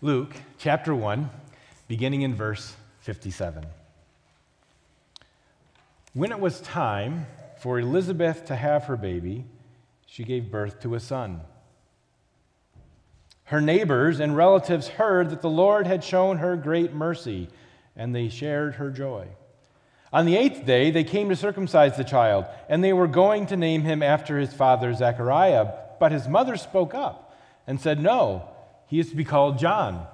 Luke chapter 1, beginning in verse 57. When it was time for Elizabeth to have her baby, she gave birth to a son. Her neighbors and relatives heard that the Lord had shown her great mercy, and they shared her joy. On the eighth day, they came to circumcise the child, and they were going to name him after his father Zechariah. But his mother spoke up and said, No, he is to be called John.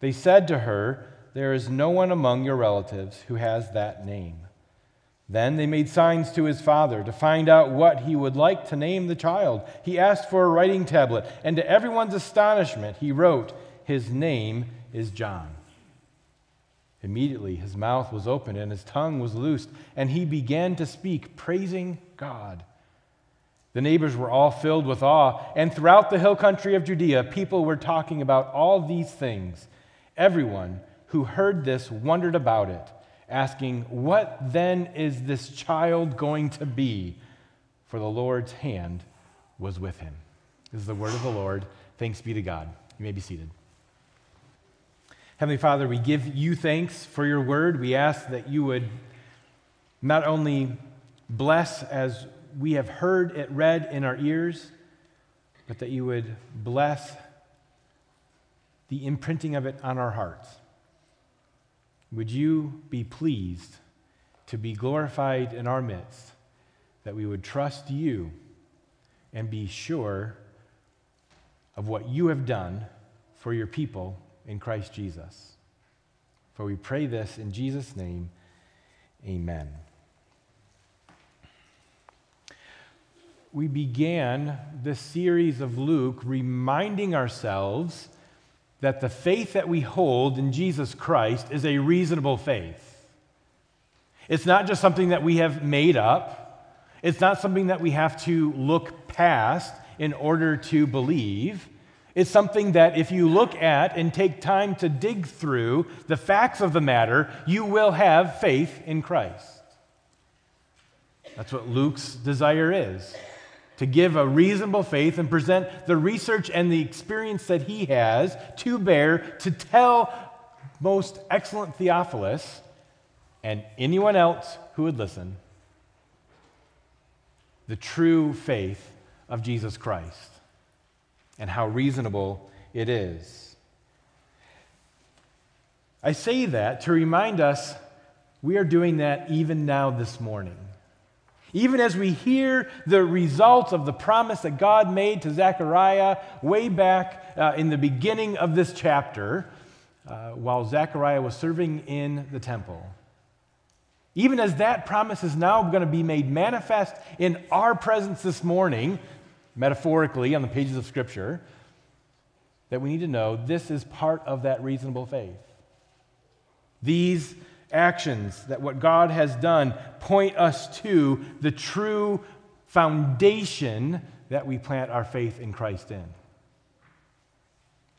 They said to her, There is no one among your relatives who has that name. Then they made signs to his father to find out what he would like to name the child. He asked for a writing tablet, and to everyone's astonishment, he wrote, His name is John. Immediately his mouth was opened and his tongue was loosed, and he began to speak, praising God. The neighbors were all filled with awe, and throughout the hill country of Judea, people were talking about all these things. Everyone who heard this wondered about it asking, What then is this child going to be? For the Lord's hand was with him. This is the word of the Lord. Thanks be to God. You may be seated. Heavenly Father, we give you thanks for your word. We ask that you would not only bless as we have heard it read in our ears, but that you would bless the imprinting of it on our hearts. Would you be pleased to be glorified in our midst, that we would trust you and be sure of what you have done for your people in Christ Jesus? For we pray this in Jesus' name, amen. We began this series of Luke reminding ourselves that the faith that we hold in Jesus Christ is a reasonable faith. It's not just something that we have made up, it's not something that we have to look past in order to believe. It's something that if you look at and take time to dig through the facts of the matter, you will have faith in Christ. That's what Luke's desire is to give a reasonable faith and present the research and the experience that he has to bear to tell most excellent Theophilus and anyone else who would listen the true faith of Jesus Christ and how reasonable it is. I say that to remind us we are doing that even now this morning. Even as we hear the results of the promise that God made to Zechariah way back uh, in the beginning of this chapter, uh, while Zechariah was serving in the temple. Even as that promise is now going to be made manifest in our presence this morning, metaphorically on the pages of Scripture, that we need to know this is part of that reasonable faith. These actions, that what God has done point us to the true foundation that we plant our faith in Christ in.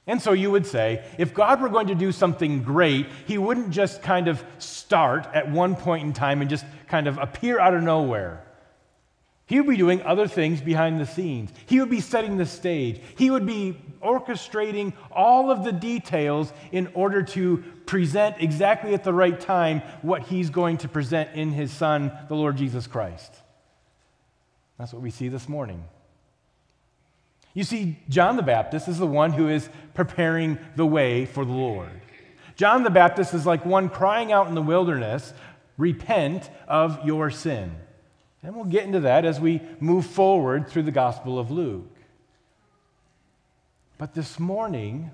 And so you would say, if God were going to do something great, he wouldn't just kind of start at one point in time and just kind of appear out of nowhere. He would be doing other things behind the scenes. He would be setting the stage. He would be orchestrating all of the details in order to present exactly at the right time what he's going to present in his Son, the Lord Jesus Christ. That's what we see this morning. You see, John the Baptist is the one who is preparing the way for the Lord. John the Baptist is like one crying out in the wilderness, Repent of your sin. And we'll get into that as we move forward through the Gospel of Luke. But this morning,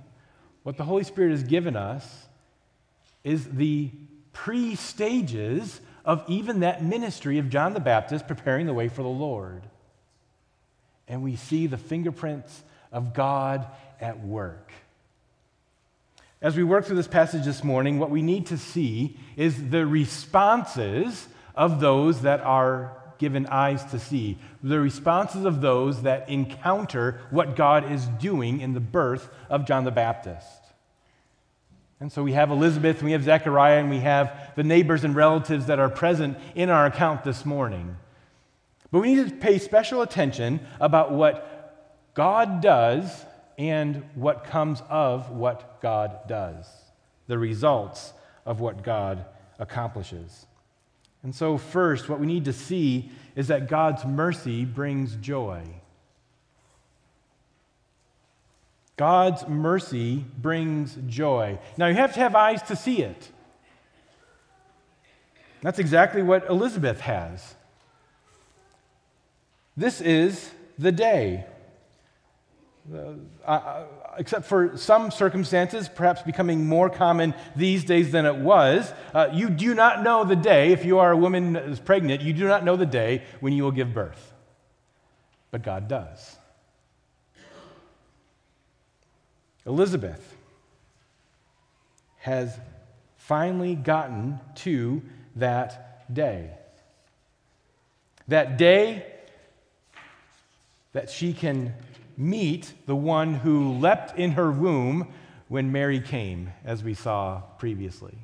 what the Holy Spirit has given us is the pre stages of even that ministry of John the Baptist preparing the way for the Lord. And we see the fingerprints of God at work. As we work through this passage this morning, what we need to see is the responses of those that are given eyes to see, the responses of those that encounter what God is doing in the birth of John the Baptist. And so we have Elizabeth, and we have Zechariah, and we have the neighbors and relatives that are present in our account this morning. But we need to pay special attention about what God does and what comes of what God does, the results of what God accomplishes. And so, first, what we need to see is that God's mercy brings joy. God's mercy brings joy. Now, you have to have eyes to see it. That's exactly what Elizabeth has. This is the day. Uh, except for some circumstances, perhaps becoming more common these days than it was, uh, you do not know the day, if you are a woman is pregnant, you do not know the day when you will give birth. But God does. Elizabeth has finally gotten to that day. That day that she can meet the one who leapt in her womb when Mary came, as we saw previously.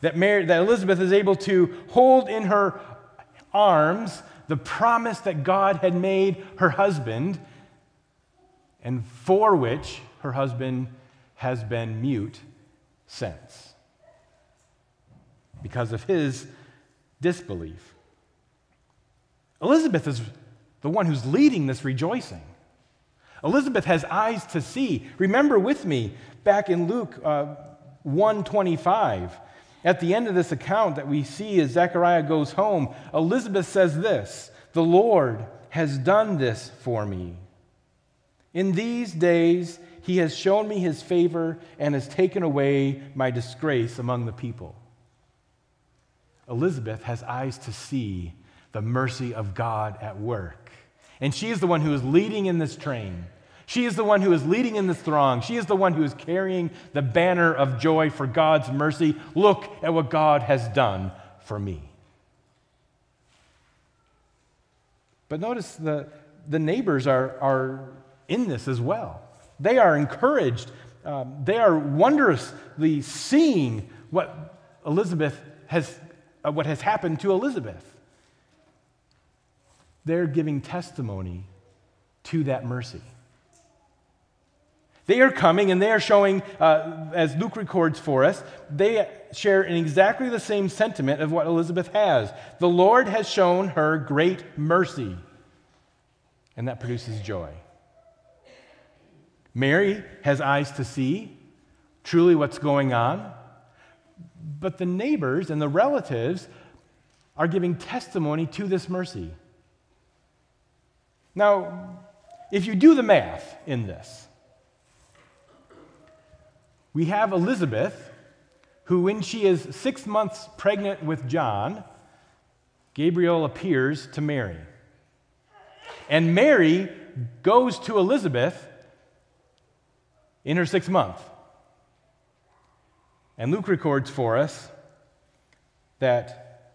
That, Mary, that Elizabeth is able to hold in her arms the promise that God had made her husband, and for which her husband has been mute since because of his disbelief. Elizabeth is the one who's leading this rejoicing. Elizabeth has eyes to see. Remember with me back in Luke uh, 125, at the end of this account that we see as Zechariah goes home, Elizabeth says this The Lord has done this for me. In these days, he has shown me his favor and has taken away my disgrace among the people. Elizabeth has eyes to see the mercy of God at work. And she is the one who is leading in this train. She is the one who is leading in this throng. She is the one who is carrying the banner of joy for God's mercy. Look at what God has done for me. But notice the, the neighbors are, are in this as well. They are encouraged. Um, they are wondrously seeing what Elizabeth has, uh, what has happened to Elizabeth they're giving testimony to that mercy. They are coming and they are showing, uh, as Luke records for us, they share in exactly the same sentiment of what Elizabeth has. The Lord has shown her great mercy, and that produces joy. Mary has eyes to see truly what's going on, but the neighbors and the relatives are giving testimony to this mercy. Now, if you do the math in this, we have Elizabeth, who, when she is six months pregnant with John, Gabriel appears to Mary. And Mary goes to Elizabeth in her sixth month. And Luke records for us that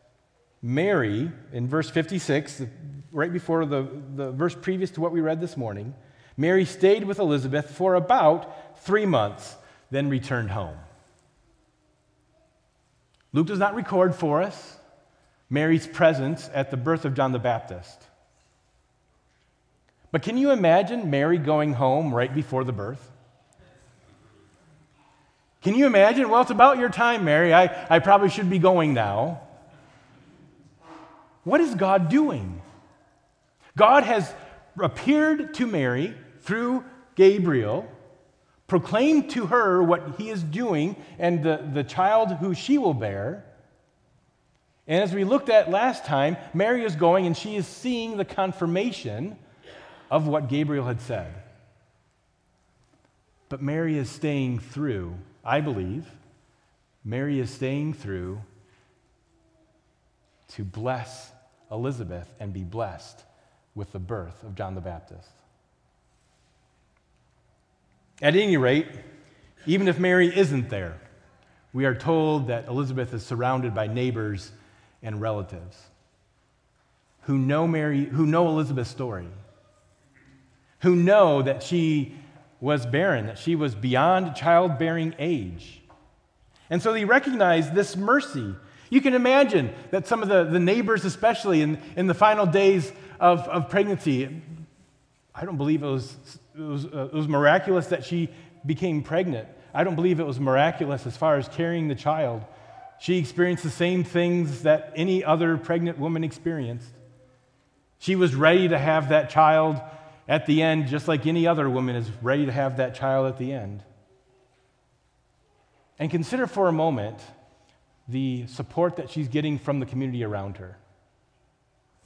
Mary, in verse 56, right before the, the verse previous to what we read this morning, Mary stayed with Elizabeth for about three months, then returned home. Luke does not record for us Mary's presence at the birth of John the Baptist. But can you imagine Mary going home right before the birth? Can you imagine? Well, it's about your time, Mary. I, I probably should be going now. What is God doing? God has appeared to Mary through Gabriel, proclaimed to her what he is doing and the, the child who she will bear. And as we looked at last time, Mary is going and she is seeing the confirmation of what Gabriel had said. But Mary is staying through, I believe, Mary is staying through to bless Elizabeth and be blessed with the birth of John the Baptist. At any rate, even if Mary isn't there, we are told that Elizabeth is surrounded by neighbors and relatives who know Mary, who know Elizabeth's story, who know that she was barren, that she was beyond childbearing age. And so they recognize this mercy. You can imagine that some of the, the neighbors, especially in, in the final days of, of pregnancy. I don't believe it was it was, uh, it was miraculous that she became pregnant. I don't believe it was miraculous as far as carrying the child. She experienced the same things that any other pregnant woman experienced. She was ready to have that child at the end, just like any other woman is ready to have that child at the end. And consider for a moment the support that she's getting from the community around her.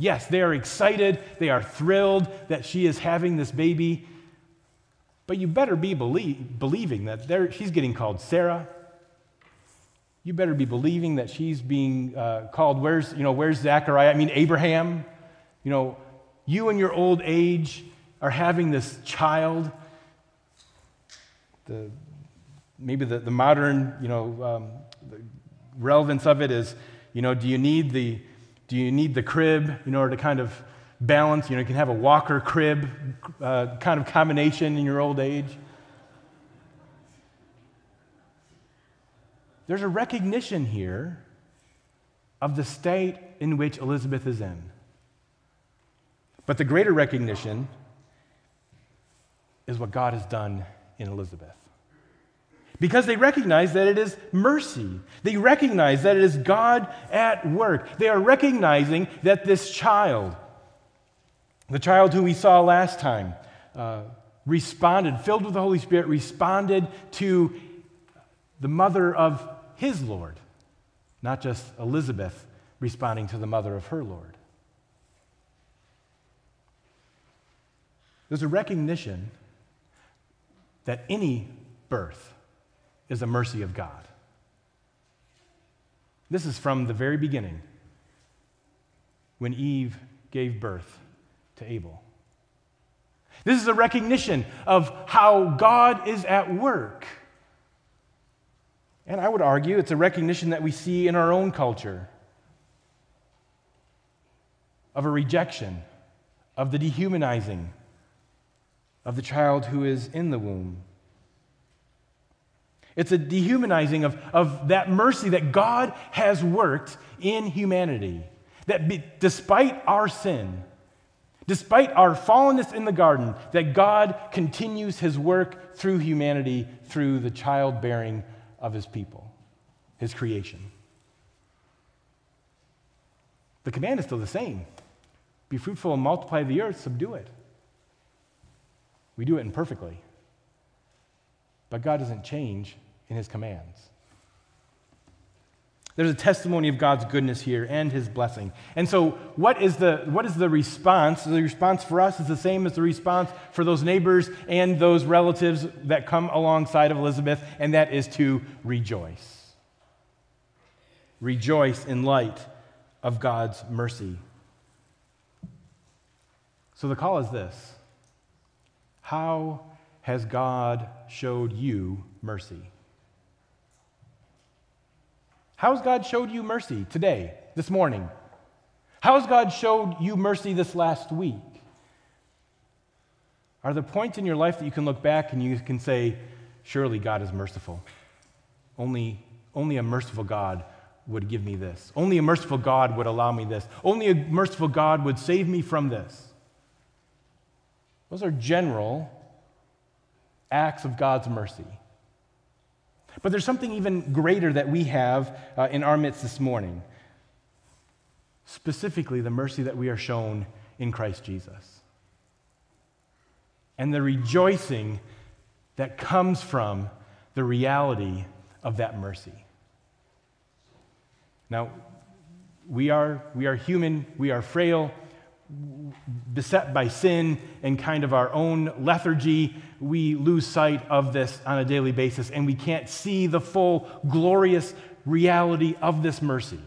Yes, they are excited, they are thrilled that she is having this baby, but you better be believe, believing that she's getting called Sarah. You better be believing that she's being uh, called, where's, you know, where's Zechariah? I mean, Abraham. You know, you in your old age are having this child. The, maybe the, the modern, you know, um, the relevance of it is, you know, do you need the, do you need the crib in order to kind of balance. You know, you can have a walker crib uh, kind of combination in your old age. There's a recognition here of the state in which Elizabeth is in. But the greater recognition is what God has done in Elizabeth. Because they recognize that it is mercy. They recognize that it is God at work. They are recognizing that this child, the child who we saw last time uh, responded, filled with the Holy Spirit, responded to the mother of his Lord, not just Elizabeth responding to the mother of her Lord. There's a recognition that any birth is the mercy of God. This is from the very beginning when Eve gave birth to Abel. This is a recognition of how God is at work. And I would argue it's a recognition that we see in our own culture of a rejection, of the dehumanizing of the child who is in the womb. It's a dehumanizing of, of that mercy that God has worked in humanity. That be, despite our sin, despite our fallenness in the garden, that God continues his work through humanity through the childbearing of his people, his creation. The command is still the same be fruitful and multiply the earth, subdue it. We do it imperfectly. But God doesn't change in his commands. There's a testimony of God's goodness here and his blessing. And so, what is the, what is the response? The response for us is the same as the response for those neighbors and those relatives that come alongside of Elizabeth, and that is to rejoice. Rejoice in light of God's mercy. So, the call is this How has God showed you mercy? How has God showed you mercy today, this morning? How has God showed you mercy this last week? Are there points in your life that you can look back and you can say, Surely God is merciful? Only, only a merciful God would give me this. Only a merciful God would allow me this. Only a merciful God would save me from this. Those are general acts of God's mercy. But there's something even greater that we have uh, in our midst this morning. Specifically, the mercy that we are shown in Christ Jesus. And the rejoicing that comes from the reality of that mercy. Now, we are, we are human, we are frail, beset by sin and kind of our own lethargy, we lose sight of this on a daily basis and we can't see the full glorious reality of this mercy.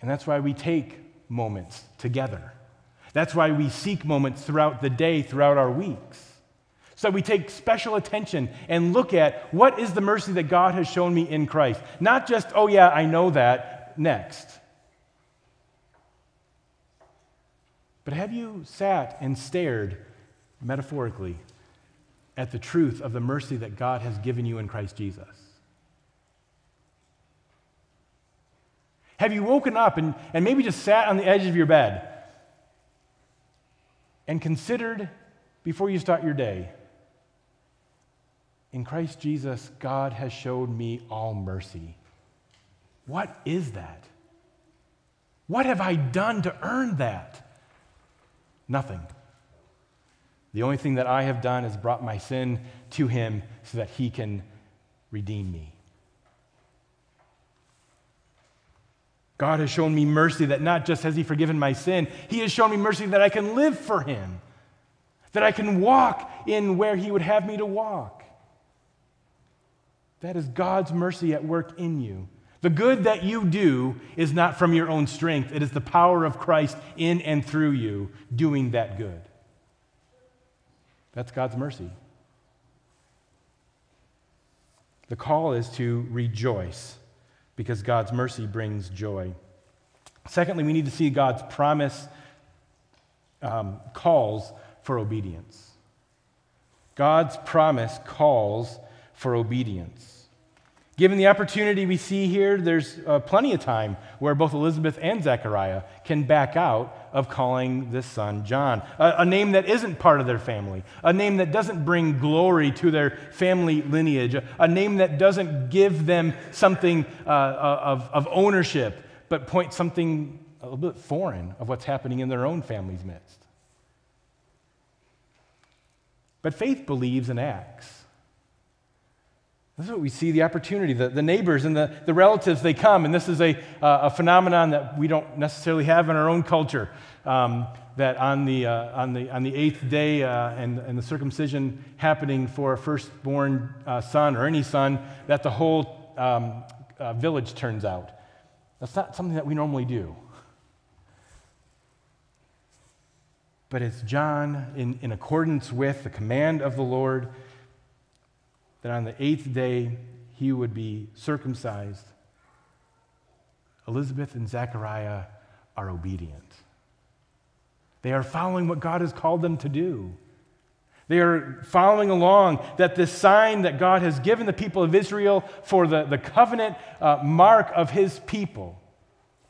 And that's why we take moments together. That's why we seek moments throughout the day, throughout our weeks. So we take special attention and look at what is the mercy that God has shown me in Christ. Not just, oh, yeah, I know that, next. But have you sat and stared, metaphorically, at the truth of the mercy that God has given you in Christ Jesus? Have you woken up and, and maybe just sat on the edge of your bed and considered before you start your day in Christ Jesus, God has showed me all mercy. What is that? What have I done to earn that? Nothing. The only thing that I have done is brought my sin to him so that he can redeem me. God has shown me mercy that not just has he forgiven my sin, he has shown me mercy that I can live for him, that I can walk in where he would have me to walk. That is God's mercy at work in you. The good that you do is not from your own strength, it is the power of Christ in and through you doing that good. That's God's mercy. The call is to rejoice because God's mercy brings joy. Secondly, we need to see God's promise um, calls for obedience. God's promise calls for obedience. Given the opportunity we see here, there's uh, plenty of time where both Elizabeth and Zechariah can back out of calling this son John, a, a, name that isn't part of their family, a name that doesn't bring glory to their family lineage, a, a name that doesn't give them something uh, uh of, of ownership, but point something a little bit foreign of what's happening in their own family's midst. But faith believes and acts. This is what we see the opportunity. The, the neighbors and the, the relatives, they come, and this is a, uh, a phenomenon that we don't necessarily have in our own culture. Um, that on the, uh, on, the, on the eighth day uh, and, and the circumcision happening for a firstborn uh, son or any son, that the whole um, uh, village turns out. That's not something that we normally do. But it's John, in, in accordance with the command of the Lord, that on the eighth day he would be circumcised. Elizabeth and Zechariah are obedient. They are following what God has called them to do. They are following along that this sign that God has given the people of Israel for the, the covenant uh, mark of his people,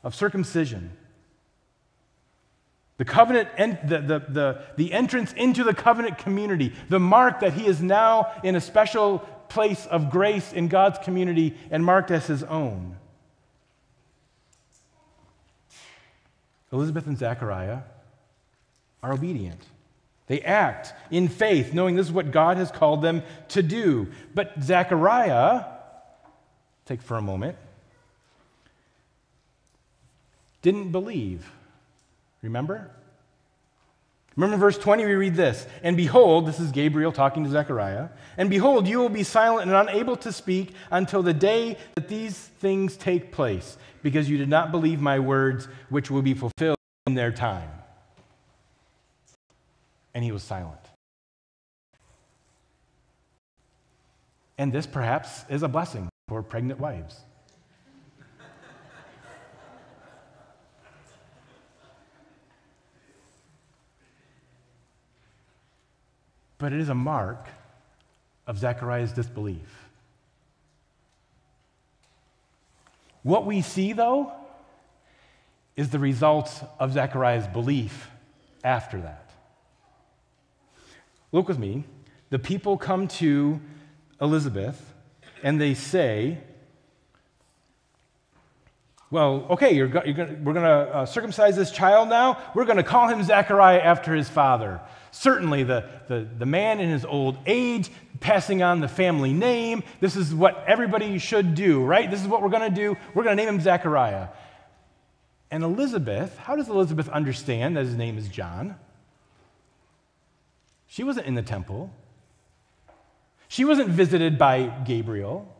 of circumcision. The covenant, en- the, the, the, the entrance into the covenant community, the mark that he is now in a special place of grace in God's community and marked as his own. Elizabeth and Zechariah are obedient. They act in faith, knowing this is what God has called them to do. But Zechariah, take for a moment, didn't believe. Remember? Remember verse 20, we read this And behold, this is Gabriel talking to Zechariah, and behold, you will be silent and unable to speak until the day that these things take place, because you did not believe my words, which will be fulfilled in their time. And he was silent. And this perhaps is a blessing for pregnant wives. But it is a mark of Zechariah's disbelief. What we see, though, is the result of Zechariah's belief after that. Look with me. The people come to Elizabeth and they say, well, okay, you're, you're gonna, we're going to uh, circumcise this child now. We're going to call him Zechariah after his father. Certainly, the, the, the man in his old age, passing on the family name. This is what everybody should do, right? This is what we're going to do. We're going to name him Zechariah. And Elizabeth, how does Elizabeth understand that his name is John? She wasn't in the temple, she wasn't visited by Gabriel.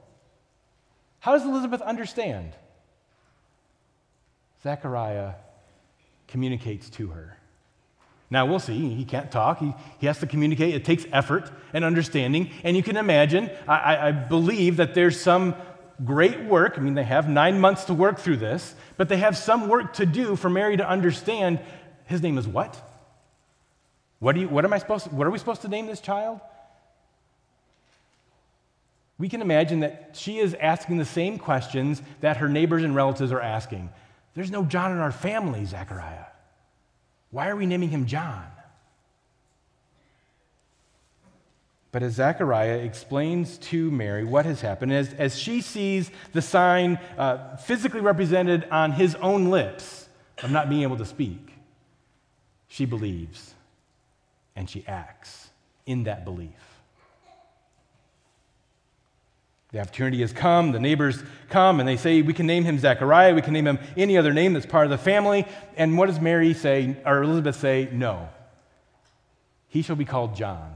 How does Elizabeth understand? Zechariah communicates to her. Now, we'll see. He can't talk. He, he has to communicate. It takes effort and understanding. And you can imagine, I, I believe that there's some great work. I mean, they have nine months to work through this, but they have some work to do for Mary to understand his name is what? What, do you, what, am I supposed what are we supposed to name this child? We can imagine that she is asking the same questions that her neighbors and relatives are asking. There's no John in our family, Zechariah. Why are we naming him John? But as Zechariah explains to Mary what has happened, as, as she sees the sign uh, physically represented on his own lips of not being able to speak, she believes and she acts in that belief. The opportunity has come, the neighbors come, and they say, We can name him Zechariah, we can name him any other name that's part of the family. And what does Mary say, or Elizabeth say? No. He shall be called John.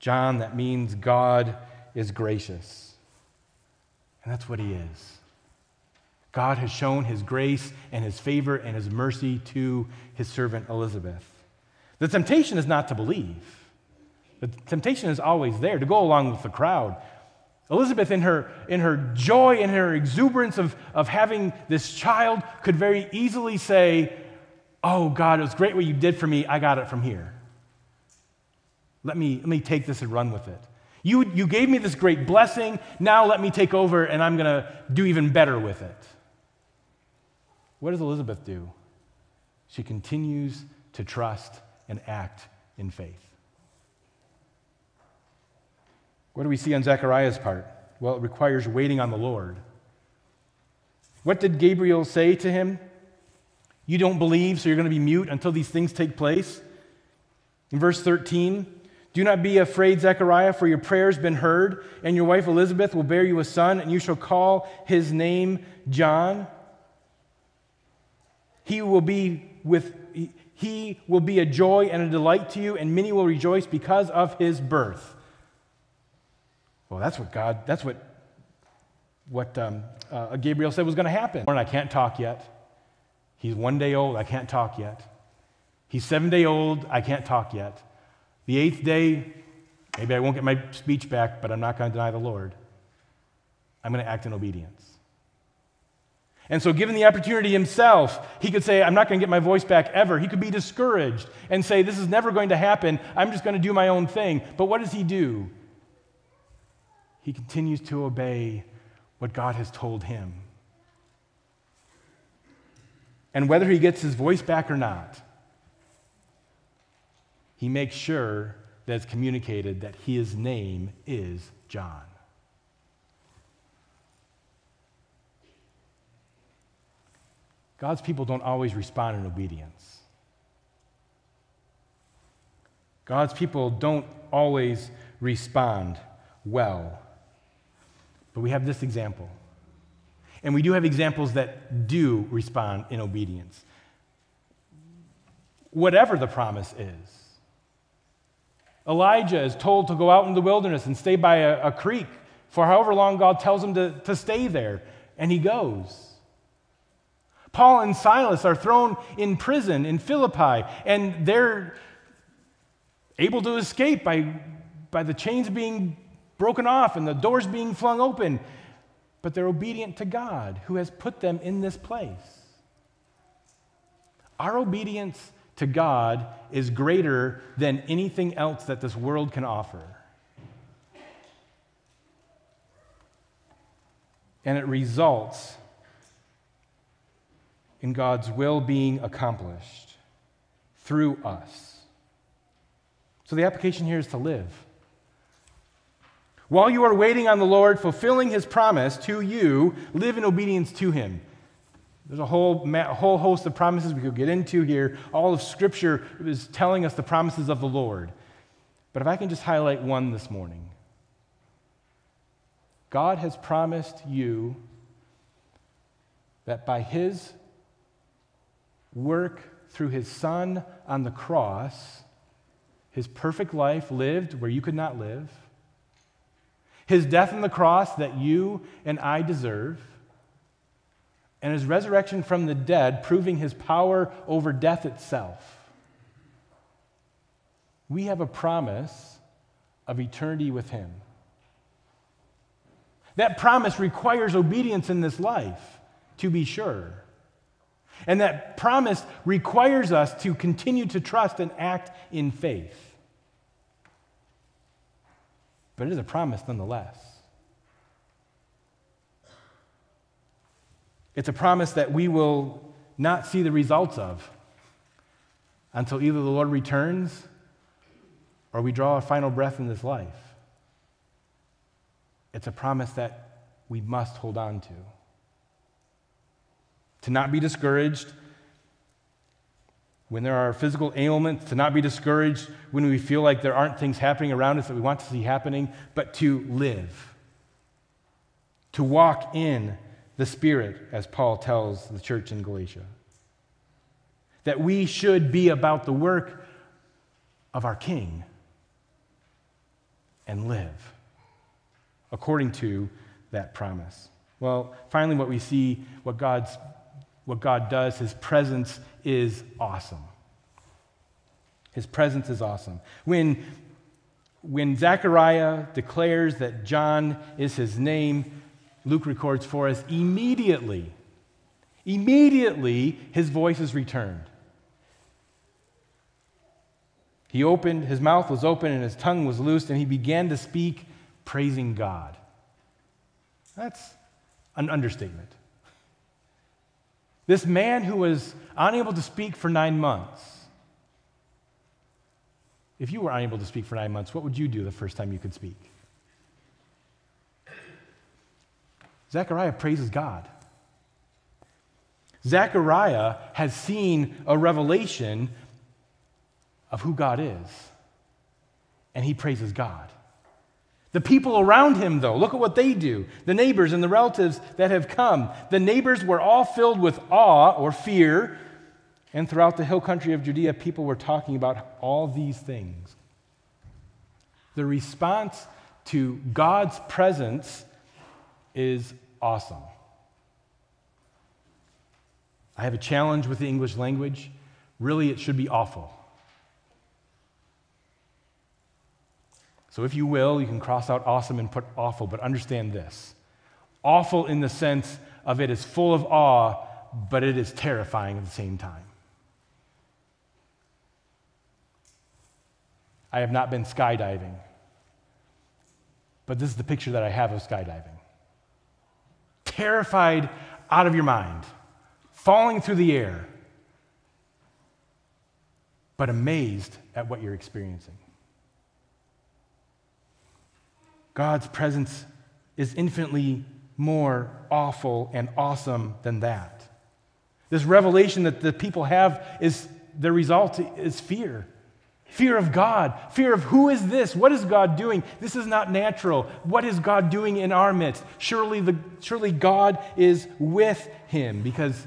John, that means God is gracious. And that's what he is. God has shown his grace and his favor and his mercy to his servant Elizabeth. The temptation is not to believe, the temptation is always there to go along with the crowd. Elizabeth, in her, in her joy and her exuberance of, of having this child, could very easily say, Oh, God, it was great what you did for me. I got it from here. Let me, let me take this and run with it. You, you gave me this great blessing. Now let me take over and I'm going to do even better with it. What does Elizabeth do? She continues to trust and act in faith. What do we see on Zechariah's part? Well, it requires waiting on the Lord. What did Gabriel say to him? You don't believe, so you're going to be mute until these things take place? In verse 13, do not be afraid, Zechariah, for your prayer has been heard, and your wife Elizabeth will bear you a son, and you shall call his name John. He will be with he will be a joy and a delight to you, and many will rejoice because of his birth. Well, that's what God, that's what, what um, uh, Gabriel said was going to happen. I can't talk yet. He's one day old, I can't talk yet. He's seven day old, I can't talk yet. The eighth day, maybe I won't get my speech back, but I'm not going to deny the Lord. I'm going to act in obedience. And so, given the opportunity himself, he could say, I'm not going to get my voice back ever. He could be discouraged and say, This is never going to happen. I'm just going to do my own thing. But what does he do? He continues to obey what God has told him. And whether he gets his voice back or not, he makes sure that it's communicated that his name is John. God's people don't always respond in obedience. God's people don't always respond well. But we have this example. And we do have examples that do respond in obedience. Whatever the promise is, Elijah is told to go out in the wilderness and stay by a, a creek for however long God tells him to, to stay there, and he goes. Paul and Silas are thrown in prison in Philippi, and they're able to escape by, by the chains being broken off and the doors being flung open. But they're obedient to God who has put them in this place. Our obedience to God is greater than anything else that this world can offer. And it results in God's will being accomplished through us. So the application here is to live. While you are waiting on the Lord, fulfilling his promise to you, live in obedience to him. There's a whole, whole host of promises we could get into here. All of Scripture is telling us the promises of the Lord. But if I can just highlight one this morning God has promised you that by His work through His Son on the cross, His perfect life lived where you could not live, His death on the cross that you and I deserve and his resurrection from the dead, proving his power over death itself. We have a promise of eternity with him. That promise requires obedience in this life, to be sure. And that promise requires us to continue to trust and act in faith. But it is a promise nonetheless. It's a promise that we will not see the results of until either the Lord returns or we draw our final breath in this life. It's a promise that we must hold on to. To not be discouraged when there are physical ailments, to not be discouraged when we feel like there aren't things happening around us that we want to see happening, but to live. To walk in the Spirit, as Paul tells the church in Galatia. That we should be about the work of our King and live according to that promise. Well, finally, what we see, what, God's, what God does, his presence is awesome. His presence is awesome. When, when Zechariah declares that John is his name, Luke records for us, immediately, immediately his voice is returned. He opened, his mouth was open and his tongue was loosed, and he began to speak, praising God. That's an understatement. This man who was unable to speak for nine months, if you were unable to speak for nine months, what would you do the first time you could speak? Zechariah praises God. Zechariah has seen a revelation of who God is, and he praises God. The people around him, though, look at what they do. The neighbors and the relatives that have come. The neighbors were all filled with awe or fear. And throughout the hill country of Judea, people were talking about all these things. The response to God's presence is awesome. I have a challenge with the English language. Really, it should be awful. So, if you will, you can cross out awesome and put awful, but understand this awful in the sense of it is full of awe, but it is terrifying at the same time. I have not been skydiving, but this is the picture that I have of skydiving. Terrified out of your mind, falling through the air, but amazed at what you're experiencing. God's presence is infinitely more awful and awesome than that. This revelation that the people have is the result is fear. Fear of God, fear of who is this? What is God doing? This is not natural. What is God doing in our midst? Surely, the, surely God is with him because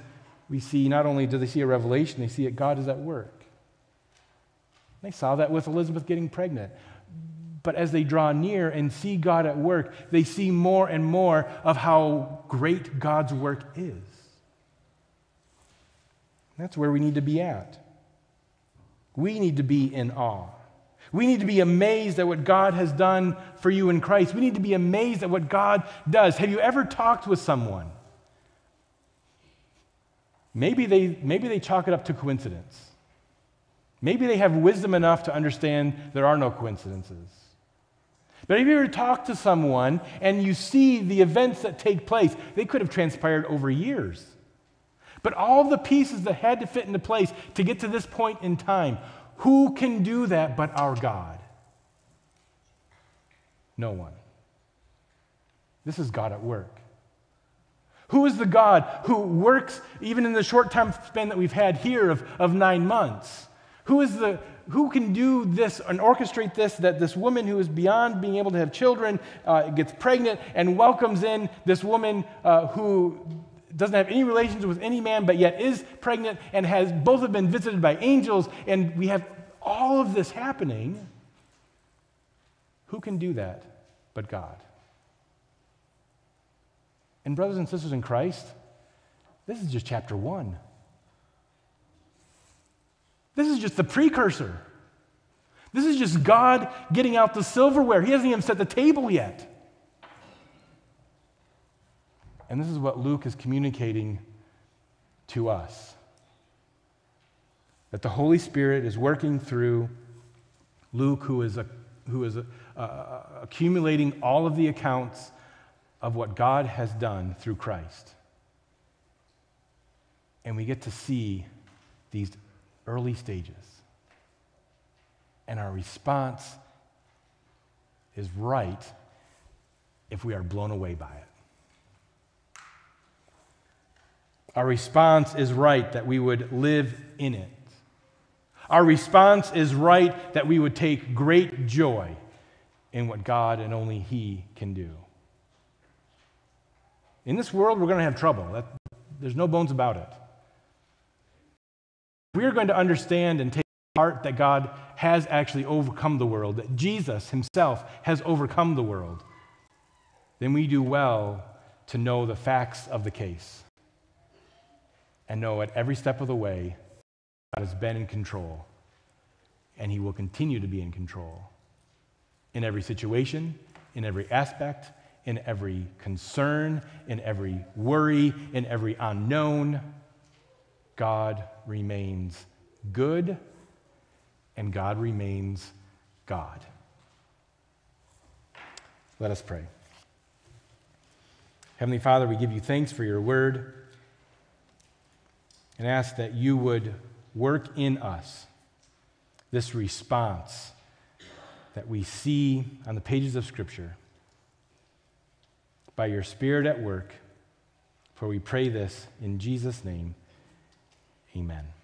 we see not only do they see a revelation, they see that God is at work. They saw that with Elizabeth getting pregnant. But as they draw near and see God at work, they see more and more of how great God's work is. That's where we need to be at. We need to be in awe. We need to be amazed at what God has done for you in Christ. We need to be amazed at what God does. Have you ever talked with someone? Maybe they, maybe they chalk it up to coincidence. Maybe they have wisdom enough to understand there are no coincidences. But if you ever talk to someone and you see the events that take place, they could have transpired over years. But all the pieces that had to fit into place to get to this point in time, who can do that but our God? No one. This is God at work. Who is the God who works even in the short time span that we've had here of, of nine months? Who is the who can do this and orchestrate this that this woman who is beyond being able to have children uh, gets pregnant and welcomes in this woman uh, who doesn't have any relations with any man but yet is pregnant and has both have been visited by angels and we have all of this happening. Who can do that but god? And brothers and sisters in christ this is just chapter one this is just the precursor. This is just God getting out the silverware. He hasn't even set the table yet. And this is what Luke is communicating to us that the Holy Spirit is working through Luke, who is, a, who is a, accumulating all of the accounts of what God has done through Christ. And we get to see these early stages. and our response is right if we are blown away by it. Our response is right that we would live in it. Our response is right that we would take great joy in what God and only He can do. In this world, we're going to have trouble. That, there's no bones about it. We are going to understand and take heart that God has actually overcome the world, that Jesus himself has overcome the world, then we do well to know the facts of the case and know at every step of the way God has been in control and he will continue to be in control in every situation, in every aspect, in every concern, in every worry, in every unknown. God remains good and God remains God. Let us pray. Heavenly Father, we give you thanks for your word and ask that you would work in us this response that we see on the pages of Scripture by your Spirit at work. For we pray this in Jesus' name. Amen.